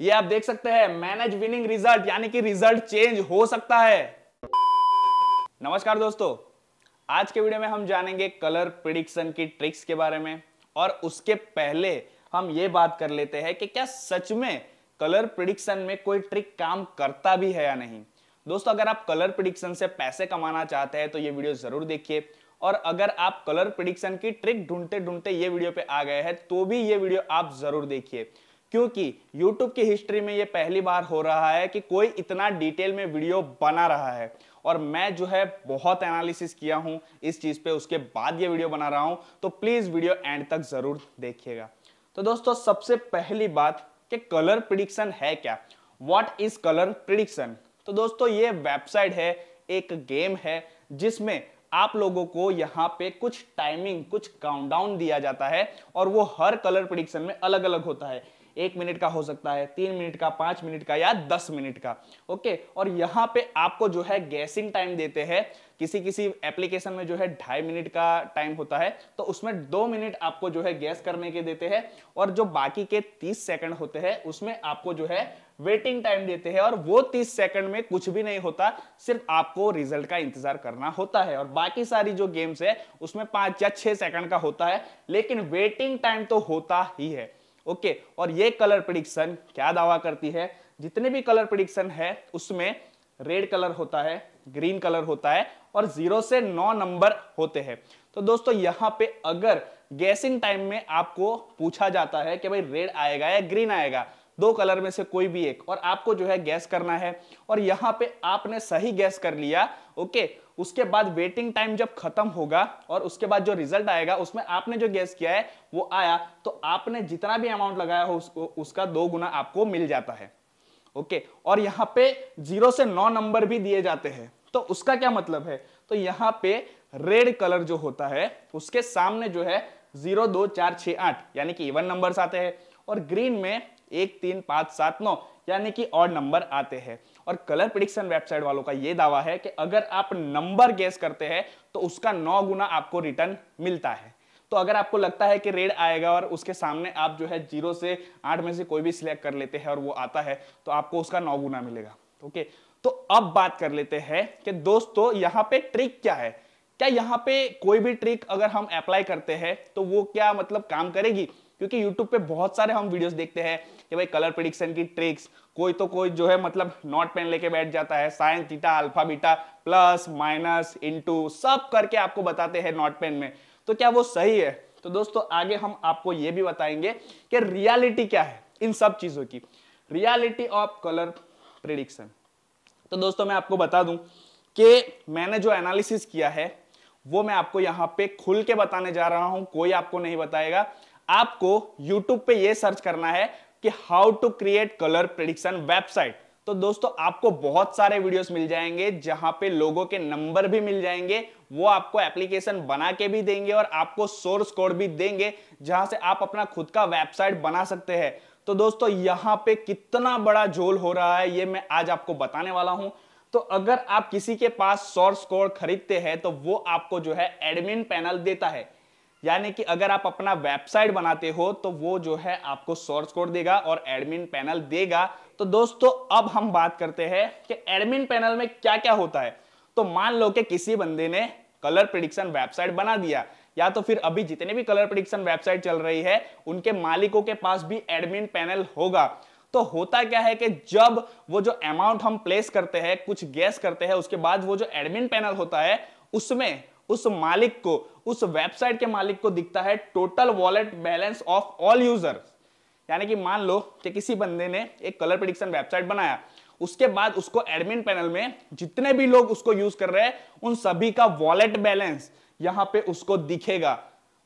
ये आप देख सकते हैं मैनेज विनिंग रिज़ल्ट यानी कि रिज़ल्ट चेंज हो सकता है। नमस्कार दोस्तों, आज के वीडियो में हम जानेंगे कलर प्रिडिक्शन की ट्रिक्स के बारे में, और उसके पहले हम ये बात कर लेते हैं कि क्या सच में कलर प्रिडिक्शन में कोई ट्रिक काम करता भी है या नहीं। दोस्तों, अगर आप कलर प्रिडिक्शन से पैसे कमाना चाहते हैं तो ये वीडियो ज़रूर देखिए, और अगर आप कलर प्रिडिक्शन की ट्रिक ढूंढते ढूंढते ये वीडियो पे आ गए हैं तो भी ये वीडियो आप ज़रूर देखिए। क्योंकि YouTube की हिस्ट्री में ये पहली बार हो रहा है कि कोई इतना डिटेल में वीडियो बना रहा है। और मैं जो है बहुत एनालिसिस किया हूँ इस चीज़ पे, उसके बाद ये वीडियो बना रहा हूँ तो प्लीज़ वीडियो एंड तक ज़रूर देखिएगा। तो दोस्तों, सबसे पहली बात कि कलर प्रिडिक्शन है क्या? वॉट इज़ कलर प्रिडिक्शन तो दोस्तों, ये वेबसाइट है, एक गेम है, जिसमें आप लोगों को यहाँ पे कुछ टाइमिंग कुछ काउंटडाउन दिया जाता है, और वो हर कलर प्रिडिक्शन में अलग अलग होता है। एक मिनट का हो सकता है, तीन मिनट का, पाँच मिनट का या दस मिनट का, ओके? और यहाँ पे आपको जो है गैसिंग टाइम देते हैं किसी किसी एप्लीकेशन में जो है ढाई मिनट का टाइम होता है तो उसमें दो मिनट आपको जो है गैस करने के देते हैं, और जो बाकी के तीस सेकंड होते हैं, उसमें आपको जो है वेटिंग टाइम देते हैं, और वो तीस सेकंड में कुछ भी नहीं होता, सिर्फ़ आपको रिज़ल्ट का इंतज़ार करना होता है, और बाकी सारी जो गेम्स है, उसमें पाँच या छह सेकंड का होता है, लेकिन वेटिंग टाइम तो होता ही है। ओके, और ये कलर प्रिडिक्शन क्या दावा करती है? जितने भी कलर प्रिडिक्शन है, उसमें रेड कलर होता है ग्रीन कलर होता है, और ज़ीरो से नौ नंबर होते हैं। तो दोस्तों, यहाँ पे अगर गैसिंग टाइम में आपको पूछा जाता है कि भाई रेड आएगा या ग्रीन आएगा दो कलर में से कोई भी एक, और आपको जो है गैस करना है। और यहाँ पे आपने सही गैस कर लिया ओके उसके बाद वेटिंग टाइम जब खत्म होगा, और उसके बाद जो रिज़ल्ट आएगा, उसमें आपने जो गैस किया है, वो आया तो आपने जितना भी अमाउंट लगाया हो उसको उसका दो गुना आपको मिल जाता है ओके और यहाँ पे ज़ीरो से नौ नंबर भी दिए जाते हैं तो उसका क्या मतलब है? तो यहाँ पे रेड कलर जो होता है, उसके सामने जो है ज़ीरो दो, चार छ आठ, यानी कि इवन नंबर्स आते हैं, और ग्रीन में एक तीन पाँच सात नौ, यानी कि और नंबर आते हैं। और कलर प्रिडिक्शन वेबसाइट वालों का यह दावा है कि अगर आप नंबर गेस करते हैं तो उसका नौ गुना आपको रिटर्न मिलता है। तो अगर आपको लगता है कि रेड आएगा और उसके सामने आप जो है ज़ीरो से आठ में से कोई भी सिलेक्ट कर लेते हैं और वो आता है तो आपको उसका नौ गुना मिलेगा। ओके? तो अब बात कर लेते हैं कि दोस्तों, यहाँ पे ट्रिक क्या है? क्या यहाँ पे कोई भी ट्रिक अगर हम अप्लाई करते हैं तो वो क्या मतलब काम करेगी? क्योंकि यूट्यूब पे बहुत सारे हम वीडियोस देखते हैं कि भाई कलर प्रिडिक्शन की ट्रिक्स कोई तो कोई जो है मतलब नोट पेन लेके बैठ जाता है sine theta alpha beta plus minus into सब करके आपको बताते हैं नोट पेन में। तो क्या वो सही है? तो दोस्तों, आगे हम आपको ये भी बताएँगे कि रियलिटी क्या है इन सब चीज़ों की। रियलिटी ऑफ़ कलर प्रिडिक्शन तो दोस्तों, मैं आपको बता दूँ कि मैंने जो एनालिसिस किया है, वो मैं आपको यहाँ पे खुल के बताने जा रहा हूँ, कोई आपको नहीं बताएगा। आपको YouTube पे ये सर्च करना है कि how to create colour prediction website तो दोस्तों, आपको बहुत सारे वीडियोस मिल जाएँगे जहाँ पे लोगों के नंबर भी मिल जाएँगे, वो आपको एप्लीकेशन बना के भी देंगे और आपको सोर्स कोड भी देंगे जहाँ से आप अपना खुद का वेबसाइट बना सकते हैं। तो दोस्तों, यहाँ पे कितना बड़ा झोल हो रहा है, ये मैं आज आपको बताने वाला हूँ। तो अगर आप किसी के पास सोर्स कोड खरीदते हैं तो वो आपको जो है एडमिन पैनल देता है। यानी कि अगर आप अपना वेबसाइट बनाते हो तो वो जो है आपको सोर्स कोड देगा और एडमिन पैनल देगा। तो दोस्तों, अब हम बात करते हैं कि एडमिन पैनल में क्या क्या होता है। तो मान लो कि किसी बंदे ने कलर प्रिडिक्शन वेबसाइट बना दिया, या तो फिर अभी जितने भी कलर प्रिडिक्शन वेबसाइट चल रही है, उनके मालिकों के पास भी एडमिन पैनल होगा। तो होता क्या है कि जब वो जो अमाउंट हम प्लेस करते हैं, कुछ गैस करते हैं, उसके बाद वो जो एडमिन पैनल होता है, उसमें उस मालिक को, उस वेबसाइट के मालिक को दिखता है total wallet balance of all user यानी कि मान लो कि किसी बंदे ने एक कलर प्रिडिक्शन वेबसाइट बनाया। उसके बाद उसको एडमिन पैनल में जितने भी लोग उसको यूज़ कर रहे हैं, उन सभी का वॉलेट बैलेंस यहाँ पे उसको दिखेगा।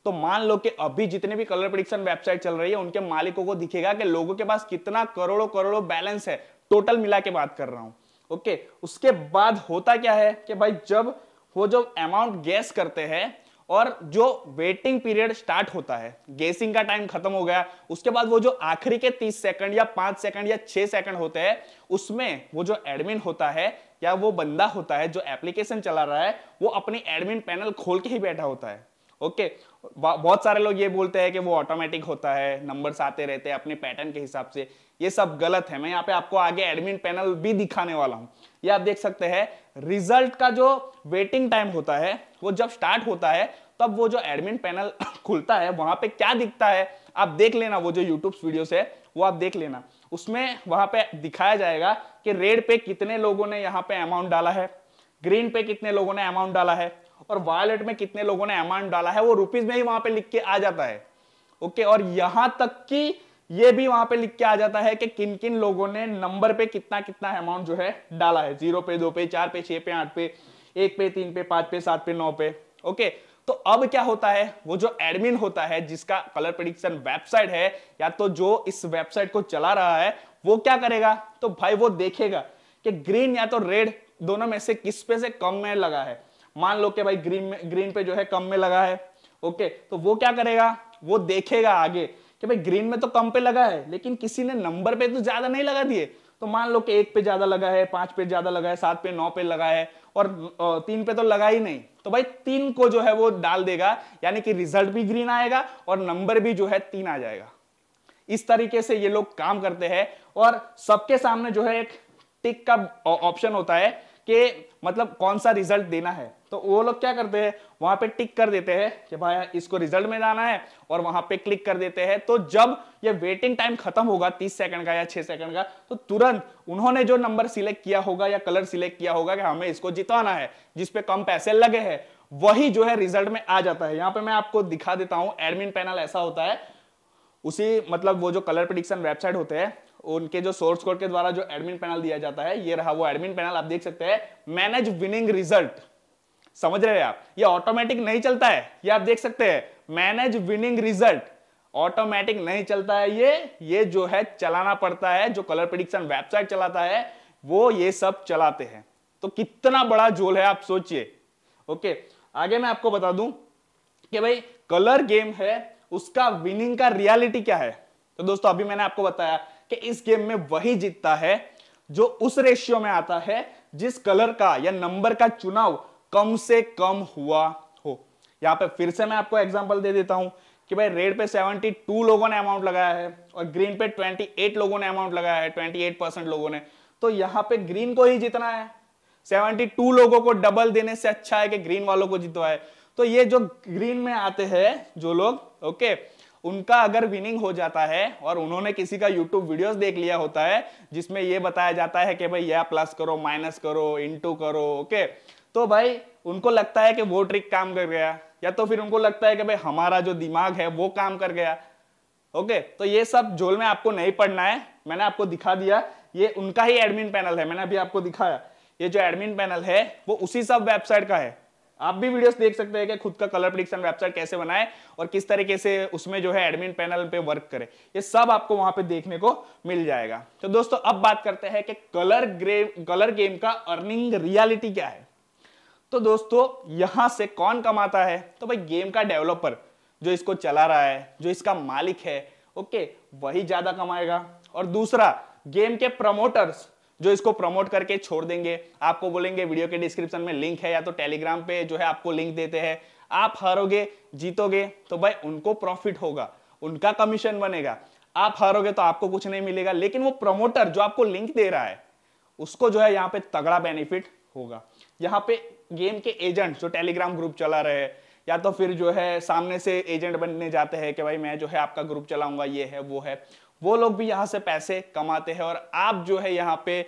तो मान लो कि अभी जितने भी कलर प्रिडिक्शन वेबसाइट चल रही है, उनके मालिकों को दिखेगा कि लोगों के पास कितना करोड़ों करोड़ों बैलेंस है। टोटल मिला के बात कर रहा हूँ। ओके? उसके बाद होता क्या है कि भाई जब वो जो अमाउंट गैस करते हैं और जो वेटिंग पीरियड स्टार्ट होता है गैसिंग का टाइम खत्म हो गया, उसके बाद वो जो आखिरी के 30 सेकंड या 5 सेकंड या 6 सेकंड होते हैं, उसमें वो जो एडमिन होता है या वो बंदा होता है जो एप्लीकेशन चला रहा है, वो अपनी एडमिन पैनल खोल के ही बैठा होता है। ओके बहुत सारे लोग ये बोलते हैं कि वो ऑटोमेटिक होता है नंबर्स आते रहते हैं अपने पैटर्न के हिसाब से। ये सब गलत है। मैं यहाँ पे आपको आगे एडमिन पैनल भी दिखाने वाला हूँ। ये आप देख सकते हैं रिज़ल्ट का जो वेटिंग टाइम होता है, वो जब स्टार्ट होता है, तब वो जो एडमिन पैनल खुलता है, वहाँ पे क्या दिखता है, आप देख लेना वो जो यूट्यूब वीडियो है, वो आप देख लेना। उसमें वहाँ पे दिखाया जाएगा कि रेड पे कितने लोगों ने यहाँ पे अमाउंट डाला है ग्रीन पे कितने लोगों ने अमाउंट डाला है और वायलेट में कितने लोगों ने अमाउंट डाला है, वो रुपीज़ में ही वहाँ पे लिख के आ जाता है। ओके और यहाँ तक कि ये भी वहाँ पे लिख के आ जाता है कि किन किन लोगों ने नंबर पे कितना कितना अमाउंट जो है डाला है। ज़ीरो पे, दो पे, चार पे, छह पे, आठ पे, एक पे, तीन पे, पाँच पे, सात पे, नौ पे। ओके तो अब क्या होता है? वो जो एडमिन होता है, जिसका कलर प्रिडिक्शन वेबसाइट है, या तो जो इस वेबसाइट को चला रहा है, वो क्या करेगा? तो भाई वो देखेगा कि ग्रीन या तो रेड दोनों में से किस पे से कम में लगा है। मान लो कि भाई ग्रीन में ग्रीन पे जो है कम में लगा है ओके तो वो क्या करेगा? वो देखेगा आगे कि भाई ग्रीन में तो कम पे लगा है, लेकिन किसी ने नंबर पे तो ज़्यादा नहीं लगा दिए। तो मान लो कि एक पे ज़्यादा लगा है, पाँच पे ज़्यादा लगा है, सात पे, नौ पे लगा है, और तीन पे तो लगा ही नहीं। तो भाई तीन को जो है वो डाल देगा, यानी कि रिज़ल्ट भी ग्रीन आएगा और नंबर भी जो है तीन आ जाएगा। इस तरीके से ये लोग काम करते हैं और सबके सामने जो है एक टिक का ऑप्शन होता है कि मतलब कौन सा रिज़ल्ट देना है? तो वो लोग क्या करते हैं? वहाँ पे टिक कर देते हैं कि भाई इसको रिज़ल्ट में जाना है और वहाँ पे क्लिक कर देते हैं। तो जब ये वेटिंग टाइम खत्म होगा 30 सेकंड का या 6 सेकंड का तो तुरंत उन्होंने जो नंबर सिलेक्ट किया होगा या कलर सिलेक्ट किया होगा कि हमें इसको जितवाना है जिसपे कम पैसे लगे हैं, वही जो है रिज़ल्ट में आ जाता है। यहाँ पे मैं आपको दिखा देता हूँ एडमिन पैनल ऐसा होता है, उसी मतलब वो जो कलर प्रिडिक्शन वेबसाइट होते हैं उनके जो सोर्स कोड के द्वारा जो एडमिन पैनल दिया जाता है, ये रहा वो एडमिन पैनल आप देख सकते हैं मैनेज विनिंग रिज़ल्ट समझ रहे हैं आप? ये ऑटोमेटिक नहीं चलता है। ये आप देख सकते हैं मैनेज विनिंग रिज़ल्ट ऑटोमेटिक नहीं चलता है ये। ये जो है, चलाना पड़ता है, जो कलर प्रिडिक्शन वेबसाइट चलाता है, वो ये सब चलाते हैं। तो कितना बड़ा जोल है, आप सोचिए। ओके, आगे मैं आपको बता दूँ कि भाई कलर गेम है, उसका विनिंग का रियलिटी क्या है? तो दोस्तों, अभी मैंने आपको बताया कि इस गेम में वही जीतता है जो उस रेशियो में आता है, जिस कलर का या नंबर का चुनाव कम से कम हुआ हो। यहाँ पे फिर से मैं आपको एग्जांपल दे देता हूँ कि भाई रेड पे 72 लोगों ने अमाउंट लगाया है और ग्रीन पे 28 लोगों ने अमाउंट लगाया है 28 परसेंट लोगों ने। तो यहाँ पे ग्रीन को ही जीतना है। 72 लोगों को डबल देने से अच्छा है कि ग्रीन वालों को जीतवाए तो ये जो ग्रीन में आते हैं, जो लोग ओके उनका अगर विनिंग हो जाता है, और उन्होंने किसी का यूट्यूब वीडियोस देख लिया होता है, जिसमें ये बताया जाता है कि भाई यह प्लस करो माइनस करो इंटू करो ओके तो भाई, उनको लगता है कि वो ट्रिक काम कर गया, या तो फिर उनको लगता है कि भाई, हमारा जो दिमाग है, वो काम कर गया ओके तो ये सब झोल में आपको नहीं पढ़ना है, मैंने आपको दिखा दिया, ये उनका ही एडमिन पैनल है, मैंने अभी आपको दिखाया, ये जो एडमिन पैनल है, वो उसी सब वेबसाइट का है। आप भी वीडियोस देख सकते हैं कि खुद का कलर प्रिडिक्शन वेबसाइट कैसे बनाए और किस तरीके से उसमें जो है एडमिन पैनल पे वर्क करे। ये सब आपको वहाँ पे देखने को मिल जाएगा। तो दोस्तों, अब बात करते हैं कि कलर ग्रे कलर गेम का अर्निंग रियलिटी क्या है। तो दोस्तों, यहाँ से कौन कमाता है? तो भाई गेम का डेवलपर जो इसको चला रहा है, जो इसका मालिक है ओके वही ज़्यादा कमाएगा। और दूसरा गेम के प्रमोटर्स जो इसको प्रमोट करके छोड़ देंगे। आपको बोलेंगे वीडियो के डिस्क्रिप्शन में लिंक है या तो टेलीग्राम पे जो है आपको लिंक देते हैं। आप हारोगे, जीतोगे तो भाई उनको प्रॉफिट होगा, उनका कमीशन बनेगा। आप हारोगे तो आपको कुछ नहीं मिलेगा, लेकिन वो प्रमोटर जो आपको लिंक दे रहा है, उसको जो है यहाँ पे तगड़ा बेनिफिट होगा। यहाँ पे गेम के एजेंट जो टेलीग्राम ग्रुप चला रहे हैं, या तो फिर जो है सामने से एजेंट बनने जाते हैं कि भाई मैं जो है आपका ग्रुप चलाऊँगा, ये है, वो है। वो लोग भी यहाँ से पैसे कमाते हैं और आप जो है यहाँ पे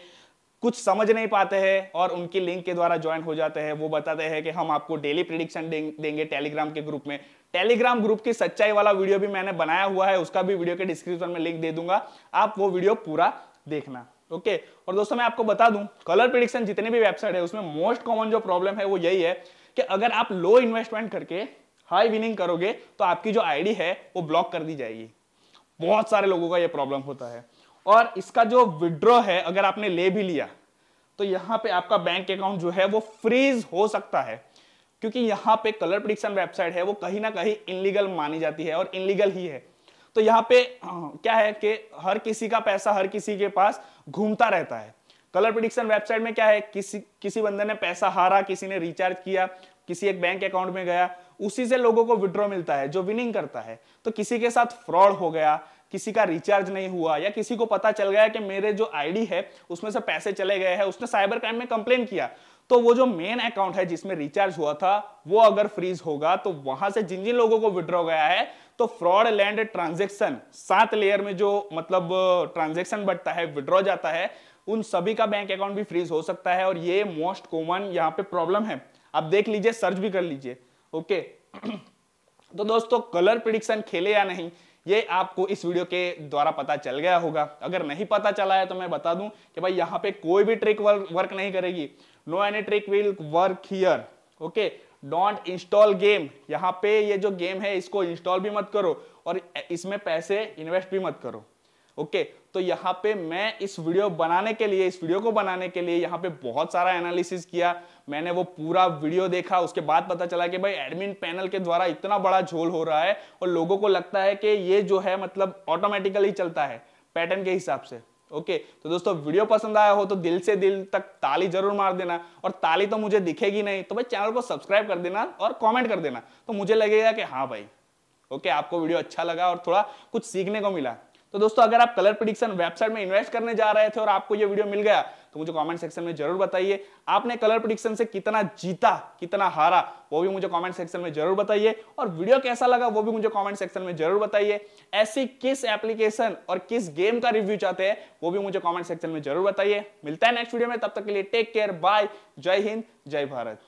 कुछ समझ नहीं पाते हैं और उनकी लिंक के द्वारा ज्वाइन हो जाते हैं। वो बताते हैं कि हम आपको डेली प्रिडिक्शन देंगे टेलीग्राम के ग्रुप में। टेलीग्राम ग्रुप की सच्चाई वाला वीडियो भी मैंने बनाया हुआ है, उसका भी वीडियो के डिस्क्रिप्शन में लिंक दे दूँगा। आप वो वीडियो पूरा देखना ओके और दोस्तों, मैं आपको बता दूँ कलर प्रिडिक्शन जितने भी वेबसाइट है, उसमें मोस्ट कॉमन जो प्रॉब्लम है वो यही है कि अगर आप लो इन्वेस्टमेंट करके हाई विनिंग करोगे तो आपकी जो आईडी है, वो ब्लॉक कर दी जाएगी। बहुत सारे लोगों का ये प्रॉब्लम होता है। और इसका जो विड्रॉ है, अगर आपने ले भी लिया तो यहाँ पे आपका बैंक अकाउंट जो है, वो फ्रीज हो सकता है। क्योंकि यहाँ पे कलर प्रिडिक्शन वेबसाइट है, वो कहीं ना कहीं इनलीगल मानी जाती है और इनलीगल ही है। तो यहाँ पे क्या है कि हर किसी का पैसा हर किसी के पास घूमता रहता है। कलर प्रिडिक्शन वेबसाइट में क्या है, किसी किसी बंदे ने पैसा हारा, किसी ने रिचार्ज किया किसी एक बैंक अकाउंट में गया, उसी से लोगों को विड्रॉ मिलता है, जो विनिंग करता है। तो किसी के साथ फ्रॉड हो गया, किसी का रिचार्ज नहीं हुआ, या किसी को पता चल गया कि मेरे जो आईडी है, उसमें से पैसे चले गए हैं, उसने साइबर क्राइम में कंप्लेन किया तो वो जो मेन अकाउंट है जिसमें रिचार्ज हुआ था, वो अगर फ्रीज होगा तो वहाँ से जिन जिन लोगों को विड्रॉ गया है तो फ्रॉड लैंड ट्रांजेक्शन सात लेयर में जो मतलब ट्रांजेक्शन बढ़ता है विड्रॉ जाता है, उन सभी का बैंक अकाउंट भी फ्रीज हो सकता है, और ये मोस्ट कॉमन यहाँ पे प्रॉब्लम है। आप देख लीजिए सर्च भी कर लीजिए ओके तो दोस्तों कलर प्रिडिक्शन खेले या नहीं ये आपको इस वीडियो के द्वारा पता चल गया होगा। अगर नहीं पता चला है तो मैं बता दूँ कि भाई यहाँ पे कोई भी ट्रिक वर्क, नहीं करेगी। No any trick will work here okay don't install game यहाँ पे ये जो गेम है इसको इंस्टॉल भी मत करो और इसमें पैसे इन्वेस्ट भी मत करो ओके okay, तो यहाँ पे मैं इस वीडियो बनाने के लिए इस वीडियो को बनाने के लिए यहाँ पे बहुत सारा एनालिसिस किया। मैंने वो पूरा वीडियो देखा, उसके बाद पता चला कि भाई एडमिन पैनल के द्वारा इतना बड़ा झोल हो रहा है और लोगों को लगता है कि ये जो है मतलब ऑटोमेटिकली चलता है पैटर्न के हिसाब से। ओके तो दोस्तों, वीडियो पसंद आया हो तो दिल से दिल तक ताली ज़रूर मार देना और ताली तो मुझे दिखेगी नहीं तो भाई चैनल को सब्सक्राइब कर देना और कमेंट कर देना। तो मुझे लगेगा कि हाँ भाई ओके आपको वीडियो अच्छा लगा और थोड़ा कुछ सीखने को मिला। तो दोस्तों, अगर आप कलर प्रिडिक्शन वेबसाइट में इन्वेस्ट करने जा रहे थे और आपको ये वीडियो मिल गया तो मुझे कमेंट सेक्शन में ज़रूर बताइए। आपने कलर प्रिडिक्शन से कितना जीता, कितना हारा, वो भी मुझे कमेंट सेक्शन में ज़रूर बताइए। और वीडियो कैसा लगा, वो भी मुझे कमेंट सेक्शन में ज़रूर बताइए। ऐसी किस एप्लीकेशन और किस गेम का रिव्यू चाहते हैं, वो भी मुझे कॉमेंट सेक्शन में ज़रूर बताइए। मिलता है नेक्स्ट वीडियो में, तब तक के लिए टेक केयर बाय जय हिंद, जय भारत।